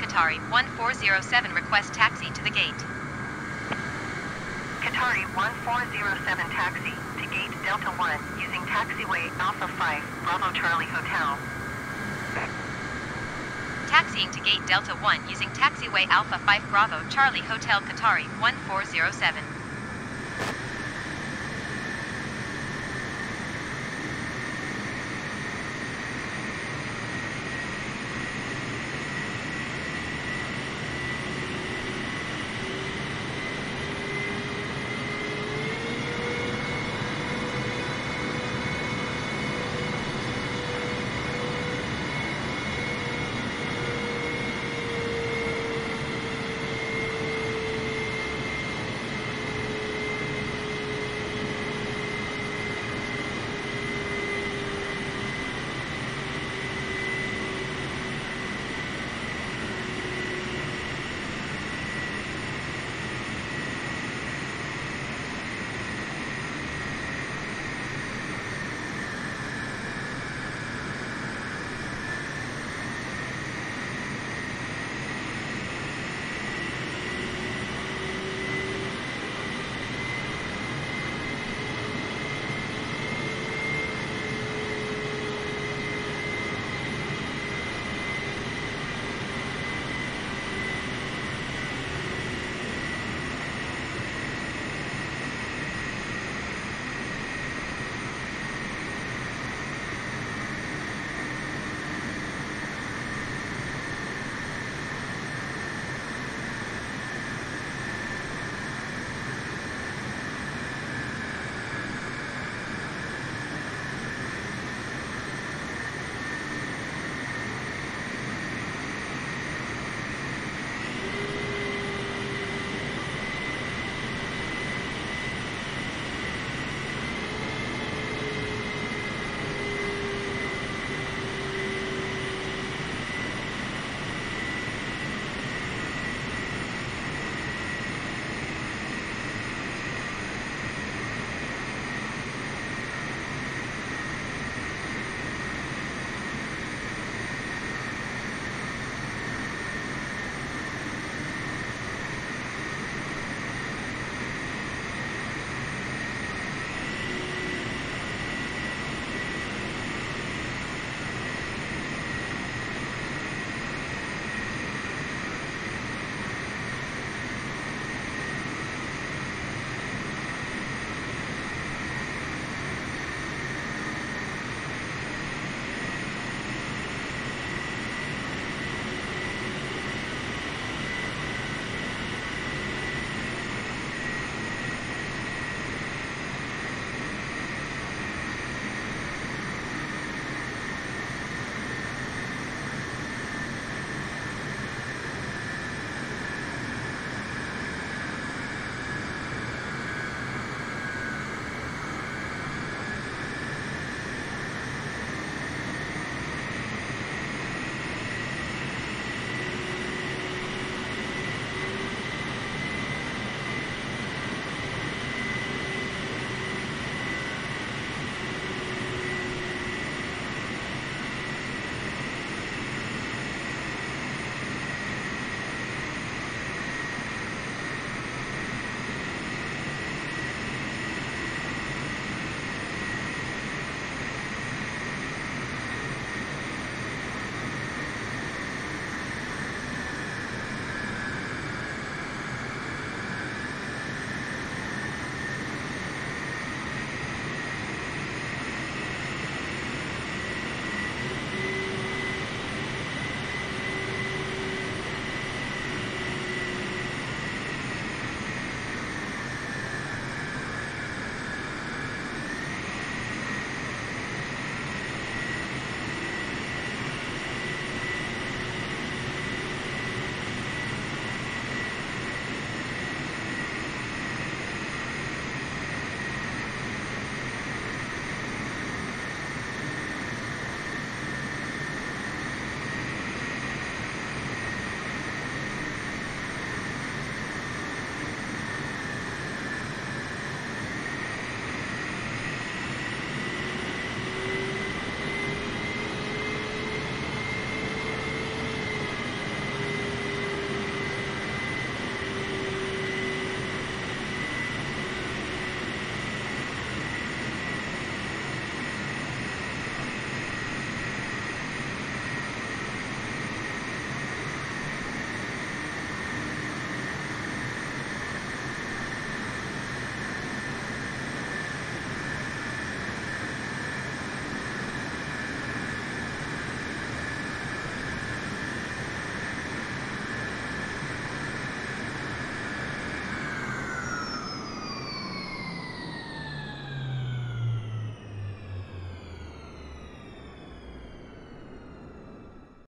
Qatari 1407 request taxi to the gate. Qatari 1407 taxi to gate Delta 1 using taxiway Alpha 5 Bravo Charlie Hotel. Taxiing to gate Delta 1 using taxiway Alpha 5 Bravo Charlie Hotel Qatari 1407.